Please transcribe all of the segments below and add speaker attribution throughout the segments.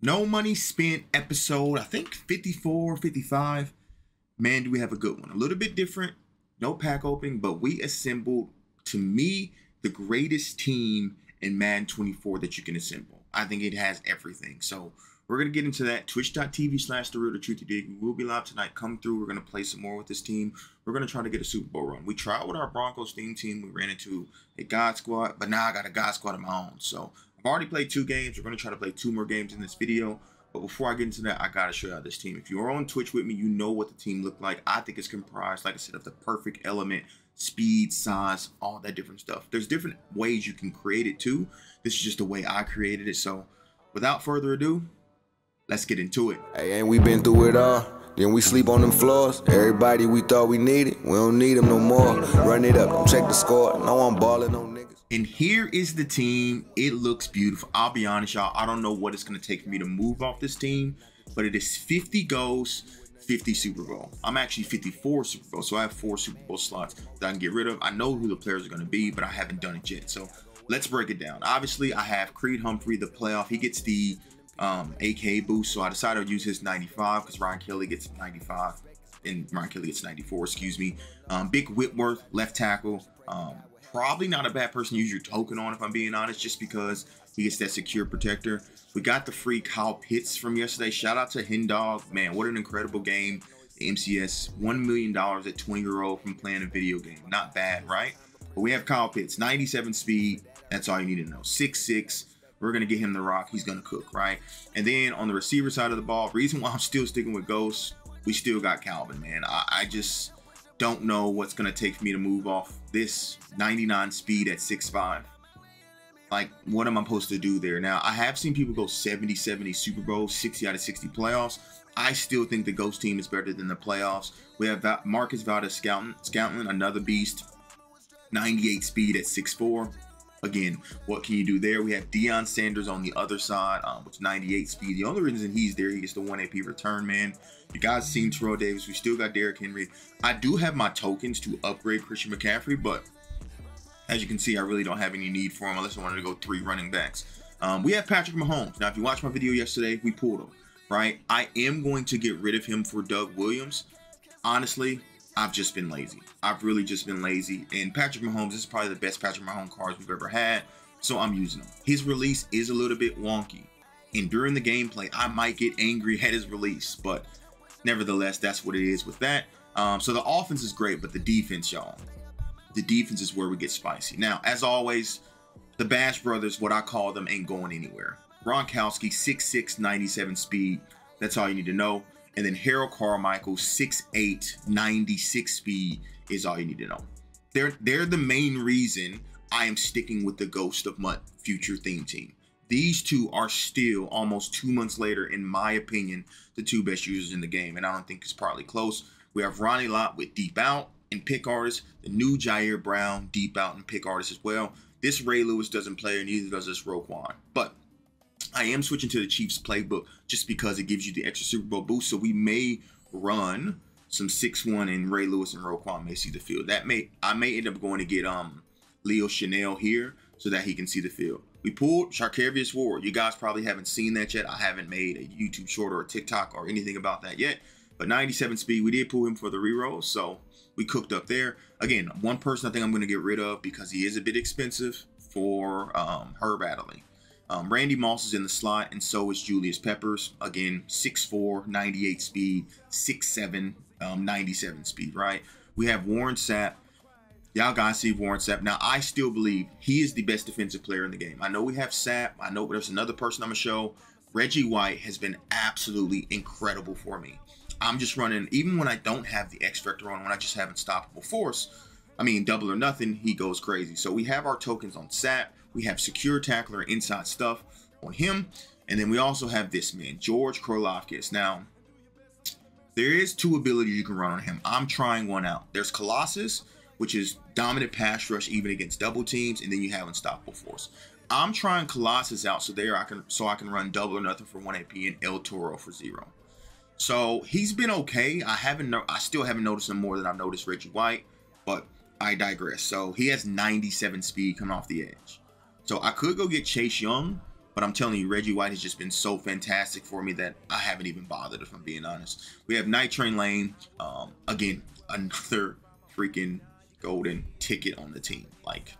Speaker 1: No money spent episode, I think 54, 55. Man, do we have a good one. A little bit different. No pack opening, but we assembled, to me, the greatest team in Madden 24 that you can assemble. I think it has everything. So we're going to get into that. Twitch.tv slash The Real The Truth Dig. We will be live tonight. Come through. We're going to play some more with this team. We're going to try to get a Super Bowl run. We tried with our Broncos theme team. We ran into a God squad, but now I got a God squad of my own. So already played two games. We're going to try to play two more games in this video. But before I get into that, I got to show you this team. If you're on Twitch with me, you know what the team looked like. I think it's comprised, like I said, of the perfect element, speed, size, all that different stuff. There's different ways you can create it too. This is just the way I created it. So without further ado, let's get into it.
Speaker 2: Hey, ain't we been through it all? Then we sleep on them floors. Everybody we thought we needed, we don't need them no more. Run it up, check the score. No, I'm balling on.
Speaker 1: And here is the team. It looks beautiful. I'll be honest, y'all. I don't know what it's going to take for me to move off this team, but it is 50 goals, 50 Super Bowl. I'm actually 54 Super Bowl, so I have four Super Bowl slots that I can get rid of. I know who the players are going to be, but I haven't done it yet. So let's break it down. Obviously, I have Creed Humphrey, the playoff. He gets the um, AK boost, so I decided to use his 95 because Ryan Kelly gets 95 and Ryan Kelly gets 94, excuse me. Um, Big Whitworth, left tackle. Um, probably not a bad person to use your token on, if I'm being honest, just because he gets that secure protector. We got the free Kyle Pitts from yesterday. Shout out to Hendog. Man, what an incredible game. The MCS, $1 million at 20 year old from playing a video game. Not bad, right? But we have Kyle Pitts, 97 speed. That's all you need to know. 6'6. We're going to get him the rock. He's going to cook, right? And then on the receiver side of the ball, reason why I'm still sticking with Ghost, we still got Calvin, man. I, I just don't know what's going to take for me to move off this 99 speed at 6'5. Like, what am I supposed to do there? Now, I have seen people go 70 70 Super Bowl, 60 out of 60 playoffs. I still think the Ghost team is better than the playoffs. We have Marquez Valdes Scantling, another beast, 98 speed at 6'4. Again, what can you do there? We have Deion Sanders on the other side, um, which 98 speed. The only reason he's there, he gets the 1 AP return, man. You guys seen Terrell Davis. We still got Derrick Henry. I do have my tokens to upgrade Christian McCaffrey, but as you can see, I really don't have any need for him unless I wanted to go three running backs. Um, we have Patrick Mahomes. Now, if you watched my video yesterday, we pulled him, right? I am going to get rid of him for Doug Williams. Honestly, I've just been lazy. I've really just been lazy. And Patrick Mahomes is probably the best Patrick Mahomes cards we've ever had. So I'm using him. His release is a little bit wonky. And during the gameplay, I might get angry at his release. But nevertheless, that's what it is with that. Um, so the offense is great, but the defense, y'all. The defense is where we get spicy. Now, as always, the Bash Brothers, what I call them, ain't going anywhere. Gronkowski, 6'6", 97 speed. That's all you need to know. And then Harold Carmichael, 6'8", 96 speed is all you need to know. They're they're the main reason I am sticking with the Ghost of Mutt future theme team. These two are still almost two months later, in my opinion, the two best users in the game, and I don't think it's probably close. We have Ronnie Lott with Deep Out and Pick Artist, the new Jair Brown Deep Out and Pick Artist as well. This Ray Lewis doesn't play, and neither does this Roquan. But I am switching to the Chiefs playbook just because it gives you the extra Super Bowl boost. So we may run some 6-1 and Ray Lewis and Roquan may see the field. That may I may end up going to get um Leo Chenal here so that he can see the field. We pulled Charvarius Ward. You guys probably haven't seen that yet. I haven't made a YouTube short or a TikTok or anything about that yet. But 97 speed, we did pull him for the reroll, so we cooked up there. Again, one person I think I'm going to get rid of because he is a bit expensive for um, Herb Adderley. Um, Randy Moss is in the slot, and so is Julius Peppers. Again, 6'4", 98 speed, 6'7", um, 97 speed, right? We have Warren Sapp. Y'all guys see Warren Sapp. Now, I still believe he is the best defensive player in the game. I know we have Sapp. I know there's another person I'm going to show. Reggie White has been absolutely incredible for me. I'm just running, even when I don't have the X Factor on, when I just have Unstoppable Force, I mean, double or nothing, he goes crazy. So we have our tokens on Sapp. We have secure tackler inside stuff on him. And then we also have this man, George Karlaftis. Now, there is two abilities you can run on him. I'm trying one out. There's Colossus, which is dominant pass rush even against double teams, and then you have unstoppable force. I'm trying Colossus out so there I can so I can run double or nothing for one AP and El Toro for zero. So he's been okay. I haven't I still haven't noticed him more than I've noticed Reggie White, but I digress. So he has 97 speed coming off the edge. So I could go get Chase Young, But I'm telling you, Reggie White has just been so fantastic for me that I haven't even bothered, if I'm being honest. We have Night Train Lane. Um, again, another freaking golden ticket on the team. Like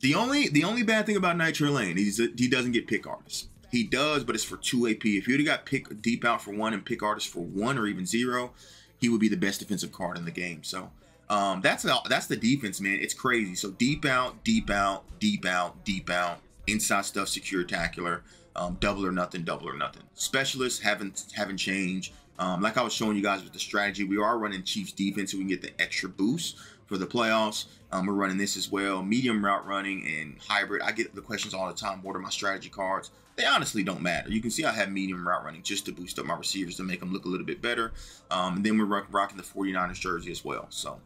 Speaker 1: the only the only bad thing about Night Train Lane is he doesn't get pick artists. He does, but it's for two AP. If you'd have got pick deep out for one and pick artists for one or even zero, he would be the best defensive card in the game. So um, that's the, that's the defense, man. It's crazy. So deep out, deep out, deep out, deep out. Inside stuff, secure tackler. Um, double or nothing, double or nothing. Specialists haven't haven't changed. Um, like I was showing you guys with the strategy, we are running Chiefs defense so we can get the extra boost for the playoffs. Um, we're running this as well, medium route running and hybrid. I get the questions all the time. What are my strategy cards? They honestly don't matter. You can see I have medium route running just to boost up my receivers to make them look a little bit better. Um, and then we're rocking the 49ers jersey as well. So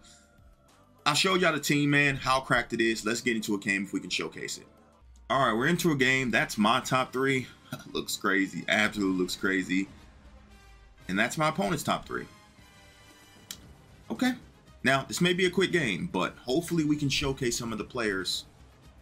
Speaker 1: I showed y'all the team, man, how cracked it is. Let's get into a game if we can showcase it. All right, we're into a game. That's my top three. looks crazy. Absolutely looks crazy. And that's my opponent's top three. Okay. Now, this may be a quick game, but hopefully we can showcase some of the players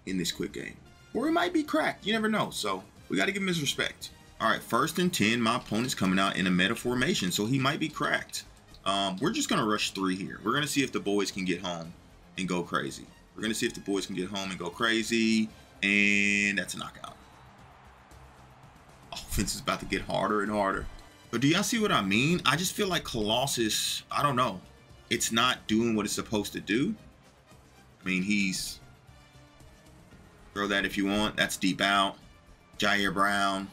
Speaker 1: in this quick game. Or it might be cracked. You never know. So we got to give him his respect. All right, first and 10, my opponent's coming out in a meta formation, so he might be cracked. Um, we're just going to rush three here. We're going to see if the boys can get home and go crazy. We're going to see if the boys can get home and go crazy, and that's a knockout. Offense is about to get harder and harder. But do y'all see what I mean? I just feel like Colossus, I don't know. It's not doing what it's supposed to do. I mean, he's... Throw that if you want. That's deep out. Jair Brown,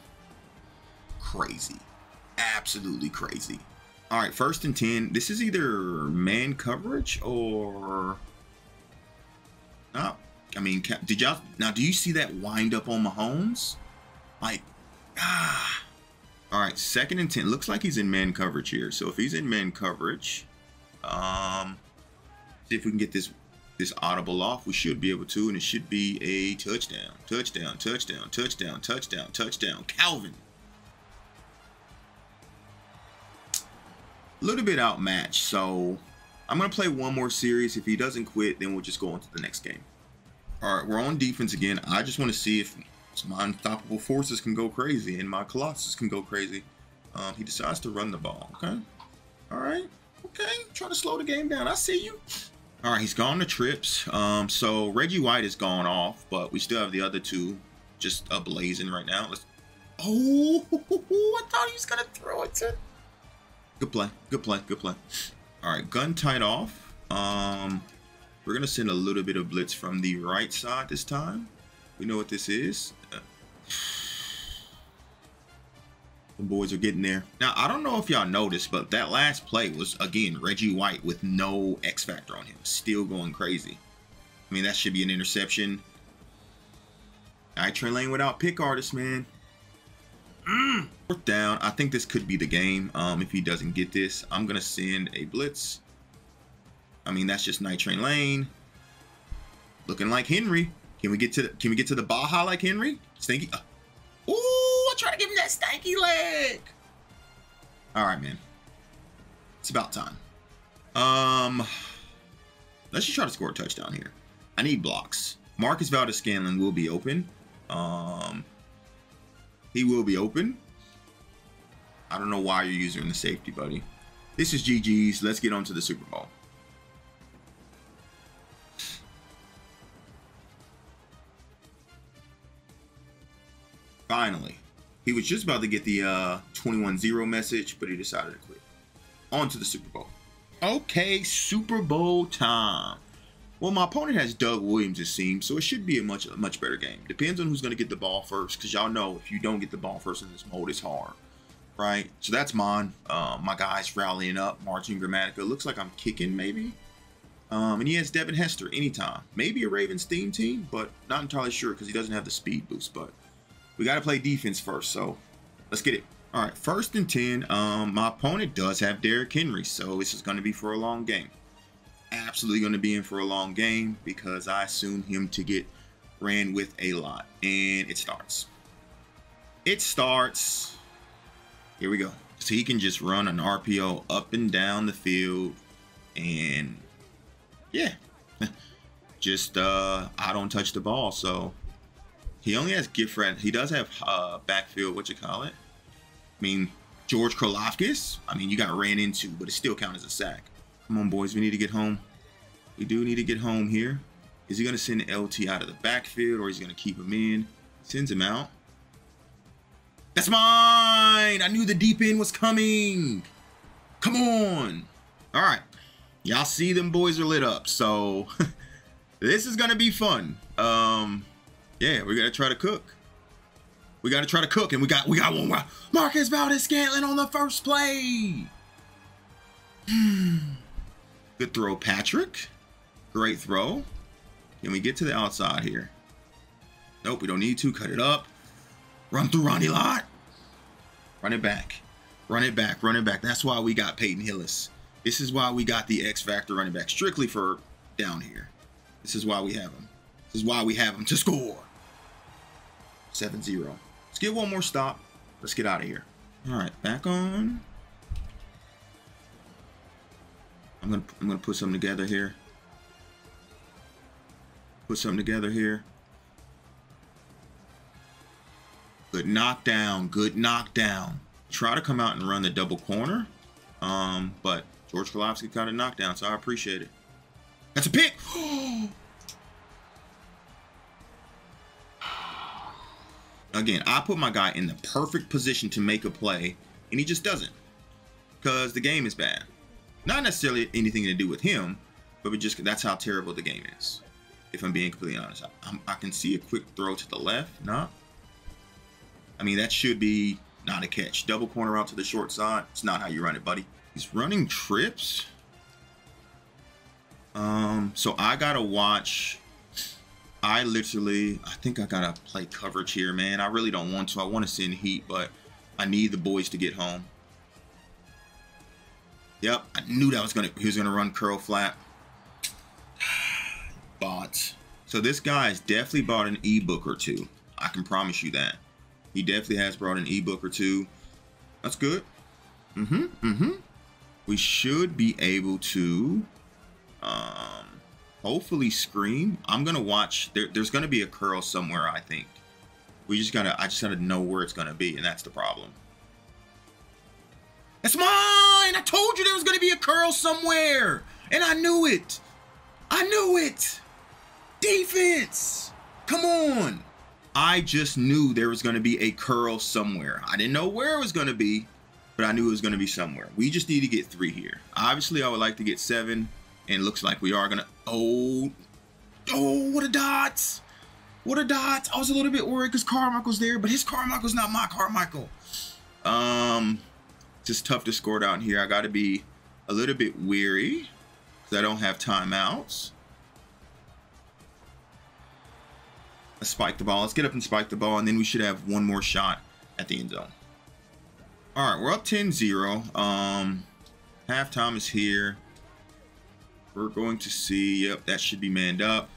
Speaker 1: crazy. Absolutely crazy. All right, first and 10. This is either man coverage or... No. I mean, did y'all... Now, do you see that wind up on Mahomes? Like, ah... All right, second and 10. Looks like he's in man coverage here. So if he's in man coverage, um, see if we can get this this audible off. We should be able to, and it should be a touchdown. Touchdown, touchdown, touchdown, touchdown, touchdown. Calvin. A little bit outmatched, so I'm going to play one more series. If he doesn't quit, then we'll just go on to the next game. All right, we're on defense again. I just want to see if my unstoppable forces can go crazy and my Colossus can go crazy. Um, he decides to run the ball. Okay. All right. Okay. trying to slow the game down. I see you. All right, he's gone to trips. Um, so Reggie White is gone off, but we still have the other two just ablazing right now. Let's. Oh, I thought he was gonna throw it to. Good play. Good play. Good play. All right, gun tight off. Um, we're gonna send a little bit of blitz from the right side this time. We know what this is. The boys are getting there. Now, I don't know if y'all noticed, but that last play was, again, Reggie White with no X factor on him. Still going crazy. I mean, that should be an interception. Right, Train Lane without pick artist, man. Mm. Fourth down. I think this could be the game. Um, if he doesn't get this, I'm going to send a blitz. I mean, that's just Night Train Lane. Looking like Henry. Can we get to the, can we get to the Baja like Henry? Stinky. Uh, I try to give him that stanky leg. All right, man. It's about time. Um, let's just try to score a touchdown here. I need blocks. Marquez Valdes-Scantling will be open. Um, he will be open. I don't know why you're using the safety, buddy. This is GG's. Let's get on to the Super Bowl. Finally. He was just about to get the uh, 21-0 message, but he decided to quit. On to the Super Bowl. Okay, Super Bowl time. Well, my opponent has Doug Williams, it seems, so it should be a much a much better game. Depends on who's going to get the ball first, because y'all know if you don't get the ball first in this mode, it's hard, right? So that's mine. Uh, my guy's rallying up, Martin Gramatica. Looks like I'm kicking, maybe. Um, and he has Devin Hester anytime. Maybe a Ravens theme team, but not entirely sure because he doesn't have the speed boost. But we got to play defense first, so let's get it. All right, first and 10. Um, my opponent does have Derrick Henry, so this is going to be for a long game. Absolutely going to be in for a long game because I assume him to get ran with a lot. And it starts. It starts. Here we go. So he can just run an RPO up and down the field. And yeah, just uh, I don't touch the ball. So He only has gift friend. He does have uh, backfield. What you call it? I mean, George Karlaftis. I mean, you got ran into, but it still counts as a sack. Come on, boys. We need to get home. We do need to get home here. Is he going to send LT out of the backfield or is he going to keep him in? Sends him out. That's mine. I knew the deep end was coming. Come on. All right. Y'all see them boys are lit up. So this is going to be fun. Um, yeah, going to try to cook. We got to try to cook, and we got we got one more. Marquez Valdes-Scantling on the first play. Good throw, Patrick. Great throw. Can we get to the outside here? Nope, we don't need to. Cut it up. Run through Ronnie Lott. Run it back. Run it back. Run it back. That's why we got Peyton Hillis. This is why we got the X Factor running back strictly for down here. This is why we have him. Is why we have him to score. 7-0. Let's get one more stop. Let's get out of here. All right, back on. I'm gonna I'm gonna put something together here. Put something together here. Good knockdown. Good knockdown. Try to come out and run the double corner. Um, but George Karlaftis got a knockdown, so I appreciate it. That's a pick. again, I put my guy in the perfect position to make a play, and he just doesn't. Because the game is bad. Not necessarily anything to do with him, but we just that's how terrible the game is. If I'm being completely honest, I, I can see a quick throw to the left. Not. I mean, that should be not a catch. Double corner out to the short side. It's not how you run it, buddy. He's running trips. Um, so I gotta watch I literally, I think I gotta play coverage here, man. I really don't want to. I want to send heat, but I need the boys to get home. Yep, I knew that was gonna. He was gonna run curl flat. Bots. So this guy has definitely bought an ebook or two. I can promise you that. He definitely has brought an ebook or two. That's good. Mm-hmm. Mm-hmm. We should be able to. Um, hopefully scream. I'm gonna watch. There, there's gonna be a curl somewhere. I think. We just gotta. I just gotta know where it's gonna be, and that's the problem. That's mine. I told you there was gonna be a curl somewhere, and I knew it. I knew it. Defense. Come on. I just knew there was to be a curl somewhere. I didn't know where it was to be, but I knew it was to be somewhere. We just need to get three here. Obviously, I would like to get seven. And it looks like we are gonna. Oh, oh, what a dots! What a dots! I was a little bit worried because Carmichael's there, but his Carmichael's not my Carmichael. Um, just tough to score down here. I got to be a little bit weary because I don't have timeouts. Let's spike the ball. Let's get up and spike the ball, and then we should have one more shot at the end zone. All right, we're up 10-0. Um, halftime is here. We're going to see, yep, that should be manned up.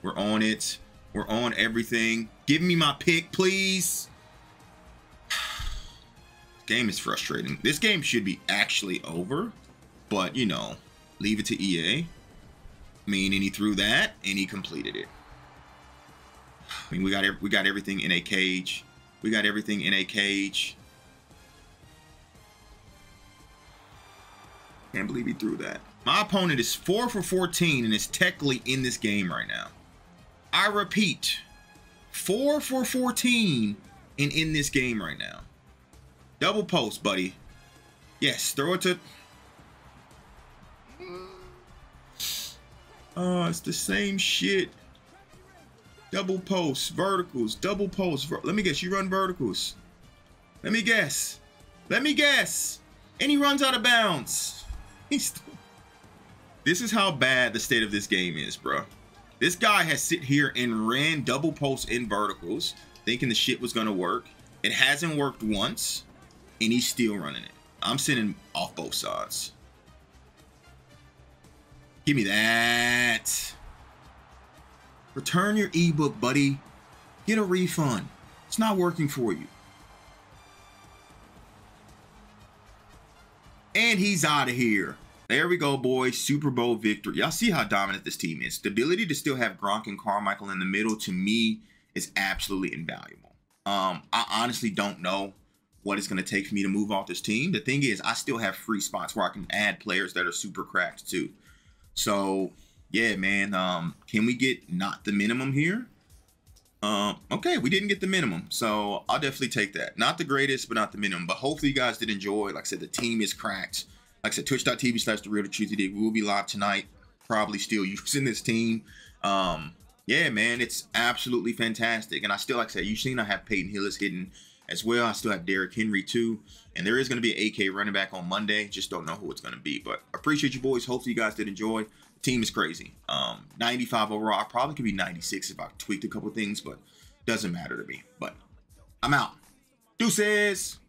Speaker 1: We're on it. We're on everything. Give me my pick, please. game is frustrating. This game should be actually over, but you know, leave it to EA. I mean, and he threw that and he completed it. I mean, we got we got everything in a cage. We got everything in a cage. Can't believe he threw that. My opponent is 4 for 14 and is technically in this game right now. I repeat, 4 for 14 and in this game right now. Double post, buddy. Yes, throw it to... Oh, it's the same shit. Double posts, verticals, double posts. Ver Let me guess, you run verticals. Let me guess. Let me guess. And he runs out of bounds. This is how bad the state of this game is, bro. This guy has sit here and ran double posts in verticals, thinking the shit was gonna work. It hasn't worked once, and he's still running it. I'm sending off both sides. Give me that. Return your ebook, buddy. Get a refund. It's not working for you. And he's out of here. There we go, boys. Super Bowl victory. Y'all see how dominant this team is. The ability to still have Gronk and Carmichael in the middle, to me, is absolutely invaluable. Um, I honestly don't know what it's going to take for me to move off this team. The thing is, I still have free spots where I can add players that are super cracked too. So, yeah, man, um, can we get not the minimum here? Um, okay, we didn't get the minimum, so I'll definitely take that. Not the greatest, but not the minimum. But hopefully you guys did enjoy. Like I said, the team is cracked. Like I said, twitch.tv slash the real truth We will be live tonight. Probably still using this team. Um, yeah, man, it's absolutely fantastic. And I still, like I said, you've seen I have Peyton Hillis hidden as well. I still have Derrick Henry too. And there is going to be an AK running back on Monday. Just don't know who it's going to be. But appreciate you boys. Hopefully you guys did enjoy team is crazy. Um, 95 overall. I probably could be 96 if I tweaked a couple things, but doesn't matter to me. But I'm out. Deuces.